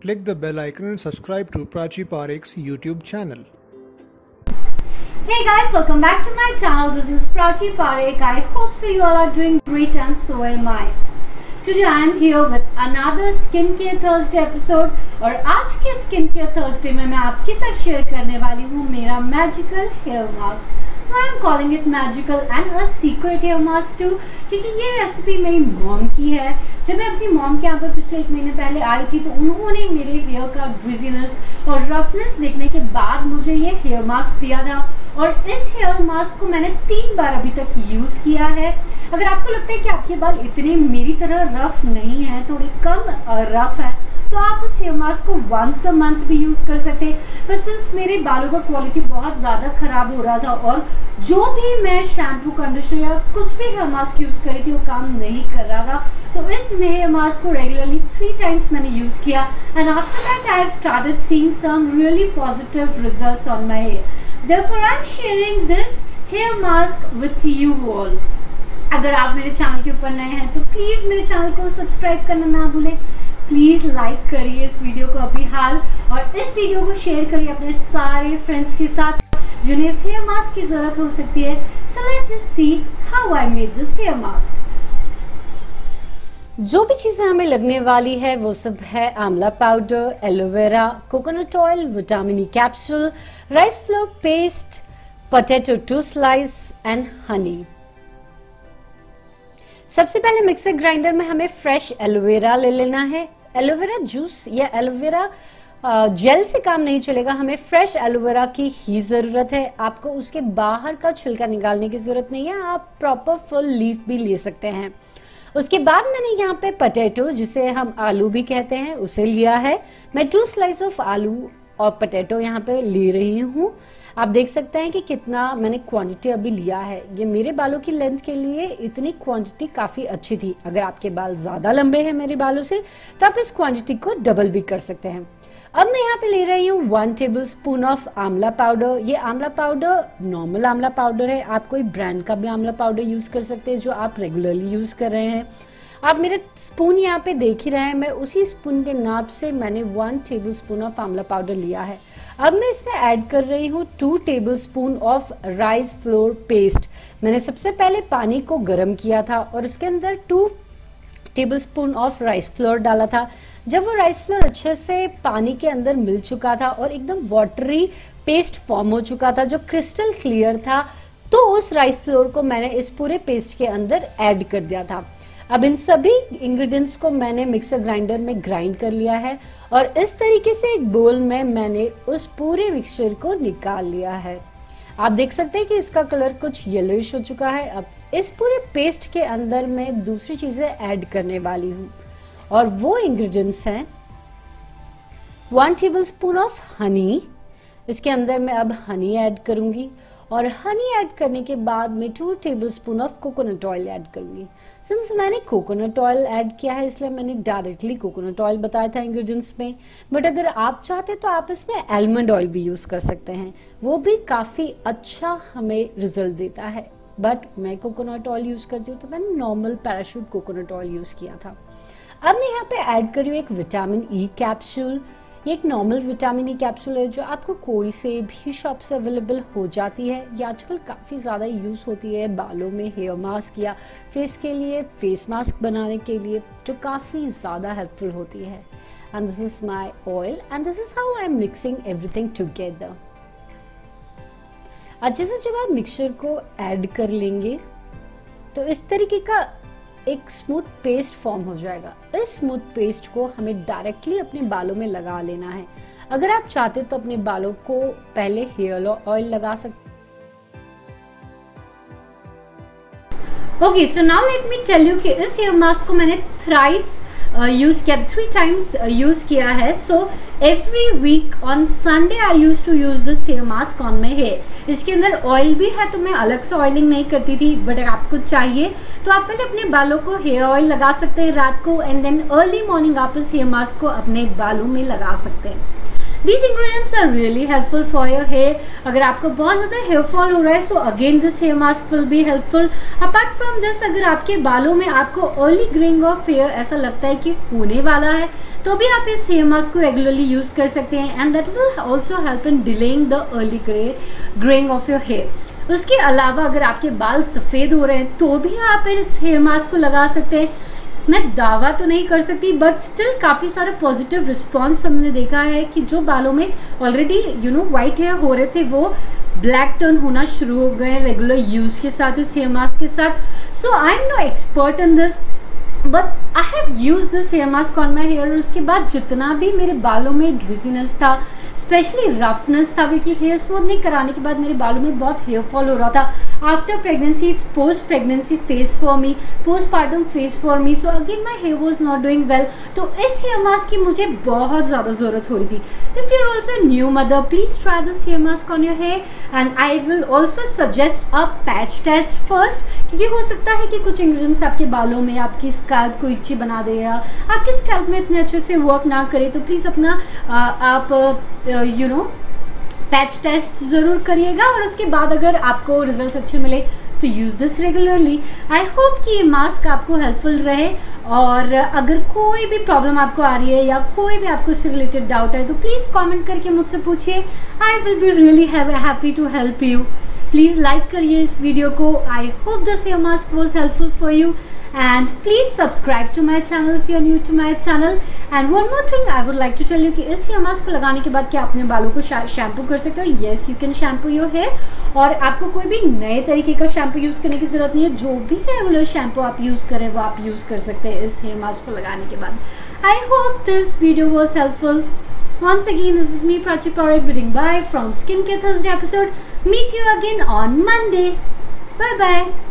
Click the bell icon and subscribe to Prachi Parekh's YouTube channel. Hey guys, welcome back to my channel. This is Prachi Parekh. I hope so you all are doing great and so am I. Today I am here with another Skincare Thursday episode और आज के Skincare Thursday में मैं आपके साथ share करने वाली हूँ मेरा magical hair mask I am calling it magical and a secret hair mask too क्योंकि ये रेसिपी मेरी मॉम की है। जब मैं अपनी मॉम के यहाँ पर पिछले एक महीने पहले आई थी तो उन्होंने मेरे हेयर का ड्रिजीनेस और रफनेस देखने के बाद मुझे ये हेयर मास्क दिया था। और इस हेयर मास्क को मैंने तीन बार अभी तक यूज़ किया है। अगर आपको लगता है कि आपके बाल इतने मेरी तरह रफ नहीं है, थोड़े कम रफ है तो आप उस हेयर मास्क को वंस अ मंथ भी यूज़ कर सकते हैं। बट सिंस मेरे बालों का क्वालिटी बहुत ज़्यादा ख़राब हो रहा था और जो भी मैं शैम्पू कंडीशनर या कुछ भी हेयर मास्क यूज़ करी थी, वो काम नहीं कर रहा था। तो इस हेयर मास्क को रेगुलरली थ्री टाइम्स मैंने यूज़ किया। And after that I have started seeing some really positive results on my hair therefore, i'm sharing this hair mask with you all. अगर आप मेरे चैनल के ऊपर नए हैं तो प्लीज़ मेरे चैनल को सब्सक्राइब करना ना भूलें। प्लीज़ लाइक करिए इस वीडियो को अभी हाल और इस वीडियो को शेयर करिए अपने सारे फ्रेंड्स के साथ, जिन्हें हेयर मास्क की ज़रूरत हो सकती है। So let's just see how I made this hair mask जो भी चीज़ें हमें लगने वाली है, वो सब है amla powder aloe vera coconut oil vitamin E capsule rice flour paste potato two slice and honey सबसे पहले मिक्सर ग्राइंडर में हमें फ्रेश एलोवेरा ले लेना है। एलोवेरा जूस या एलोवेरा जेल से काम नहीं चलेगा, हमें फ्रेश एलोवेरा की ही ज़रूरत है। आपको उसके बाहर का छिलका निकालने की ज़रूरत नहीं है, आप प्रॉपर फुल लीफ भी ले सकते हैं। उसके बाद मैंने यहाँ पे पटेटो जिसे हम आलू भी कहते हैं, उसे लिया है। मैं टू स्लाइस ऑफ़ आलू और पटेटो यहाँ पे ले रही हूँ। आप देख सकते हैं कि कितना मैंने क्वांटिटी अभी लिया है। ये मेरे बालों की लेंथ के लिए इतनी क्वांटिटी काफ़ी अच्छी थी। अगर आपके बाल ज़्यादा लंबे हैं मेरे बालों से तो आप इस क्वांटिटी को डबल भी कर सकते हैं। अब मैं यहाँ पे ले रही हूँ one tablespoon of amla powder ये आंवला पाउडर नॉर्मल आंवला पाउडर है। आप कोई ब्रांड का भी आंवला पाउडर यूज़ कर सकते हैं, जो आप रेगुलरली यूज़ कर रहे हैं। आप मेरे स्पून यहाँ पे देख ही रहे हैं। मैं उसी स्पून के नाप से मैंने one tablespoon of amla powder लिया है। अब मैं इसमें ऐड कर रही हूँ two tablespoon of rice flour paste मैंने सबसे पहले पानी को गर्म किया था और उसके अंदर two tablespoon of rice flour डाला था। जब वो राइस फ्लोर अच्छे से पानी के अंदर मिल चुका था और एकदम वाटरी पेस्ट फॉर्म हो चुका था, जो क्रिस्टल क्लियर था तो उस राइस फ्लोर को मैंने इस पूरे पेस्ट के अंदर ऐड कर दिया था। अब इन सभी इंग्रेडिएंट्स को मैंने मिक्सर ग्राइंडर में ग्राइंड कर लिया है और इस तरीके से एक बोल में मैंने उस पूरे मिक्सचर को निकाल लिया है। आप देख सकते हैं कि इसका कलर कुछ येलोइश हो चुका है। अब इस पूरे पेस्ट के अंदर मैं दूसरी चीज़ें ऐड करने वाली हूँ और वो इंग्रेडिएंट्स हैं one tablespoon of honey इसके अंदर मैं अब हनी ऐड करूँगी और हनी ऐड करने के बाद मैं two tablespoon of coconut oil add करूँगी। सिंस मैंने कोकोनट ऑयल ऐड किया है, इसलिए मैंने डायरेक्टली कोकोनट ऑयल बताया था इंग्रेडिएंट्स में। बट अगर आप चाहते तो आप इसमें एलमंड ऑयल भी यूज़ कर सकते हैं। वो भी काफ़ी अच्छा हमें रिज़ल्ट देता है। बट मैं कोकोनट ऑयल यूज़ करती हूँ तो मैंने normal Parachute coconut oil use किया था। अब मैं यहाँ पे ऐड करी हूँ एक विटामिन ई कैप्सूल ये एक नॉर्मल विटामिन ई कैप्सूल है जो आपको कोई से भी शॉप से अवेलेबल हो जाती है। ये आजकल काफ़ी ज़्यादा यूज़ होती है बालों में हेयर मास्क या फेस के लिए फेस मास्क बनाने के लिए, जो काफ़ी ज़्यादा हेल्पफुल होती है। And this is my oil and this is how I am mixing everything together अच्छे से जब आप मिक्सचर को ऐड कर लेंगे तो इस तरीके का एक स्मूथ पेस्ट फॉर्म हो जाएगा। इस स्मूथ पेस्ट को हमें डायरेक्टली अपने बालों में लगा लेना है। अगर आप चाहते तो अपने बालों को पहले हेयर ऑयल लगा सकते okay so now let me tell you कि इस हेयर मास्क को मैंने थ्राइस यूज़ किया थ्री टाइम्स यूज़ किया है so every week on Sunday I use to use this hair mask on my hair इसके अंदर ऑयल भी है तो मैं अलग से ऑयलिंग नहीं करती थी बट अगर आपको चाहिए तो आप पहले अपने बालों को हेयर ऑयल लगा सकते हैं रात को एंड देन अर्ली मॉर्निंग आप इस हेयर मास्क को अपने बालों में लगा सकते हैं these ingredients are really helpful for your hair अगर आपको बहुत ज़्यादा हेयर फॉल हो रहा है so again this hair mask will be helpful apart from this अगर आपके बालों में आपको अर्ली ग्रेइंग ऑफ़ हेयर ऐसा लगता है कि होने वाला है तो भी आप इस हेयर मास्क को रेगुलरली यूज़ कर सकते हैं and that will also help in delaying the early grey greying of your hair उसके अलावा अगर आपके बाल सफ़ेद हो रहे हैं तो भी आप इस हेयर मास्क को लगा सकते हैं। मैं दावा तो नहीं कर सकती बट स्टिल काफ़ी सारा पॉजिटिव रिस्पॉन्स हमने देखा है कि जो बालों में already you know white hair हो रहे थे, वो ब्लैक टर्न होना शुरू हो गए रेगुलर यूज़ के साथ, इस हेयर मास्क के साथ। So I am no expert in this but I have use this hair mask on my hair उसके बाद जितना भी मेरे बालों में ड्रिजीनेस था स्पेशली रफनेस था, क्योंकि हेयर स्मूथनिंग कराने के बाद मेरे बालों में बहुत हेयर फॉल हो रहा था। Pregnancy it's post pregnancy phase for me post partum phase for me so again my hair was not doing well तो इस हेयर मास्क की मुझे बहुत ज़्यादा ज़रूरत हो रही थी। If you are also new mother please try this hair mask on your hair and I will also suggest a patch test first क्योंकि हो सकता है कि कुछ इंग्रेडिएंट्स आपके बालों में आपकी स्कैल्प को इच्छी बना दे या आपके स्कैल्प में इतने अच्छे से वर्क ना करे तो प्लीज़ अपना आ, आप यू नो पैच टेस्ट ज़रूर करिएगा और उसके बाद अगर आपको रिजल्ट्स अच्छे मिले तो use this regularly I hope कि ये मास्क आपको हेल्पफुल रहे और अगर कोई भी प्रॉब्लम आपको आ रही है या कोई भी आपको इससे रिलेटेड डाउट है तो प्लीज़ कमेंट करके मुझसे पूछिए. I will be really happy to help you please like करिए इस वीडियो को. I hope this your mask was helpful for you and please subscribe to my channel if you are new to my channel and one more thing I would like to tell you कि इस hair mask को लगाने के बाद क्या अपने बालों को शैम्पू कर सकते हो yes you can shampoo your hair और आपको कोई भी नए तरीके का शैम्पू यूज़ करने की ज़रूरत नहीं है जो भी रेगुलर शैम्पू आप यूज़ करें वो आप यूज़ कर सकते हैं इस हेयर मास्क को लगाने के बाद I hope this video was helpful Once again, this is me, Prachi Parekh, bidding bye from Skincare Thursday episode. Meet you again on Monday. Bye bye.